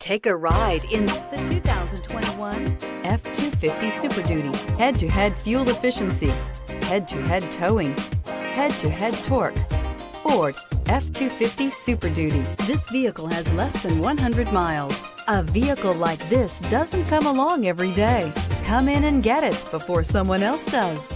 Take a ride in the 2021 F-250 Super Duty. Head-to-head fuel efficiency, head-to-head towing, head-to-head torque. Ford F-250 Super Duty. This vehicle has less than 100 miles. A vehicle like this doesn't come along every day. Come in and get it before someone else does.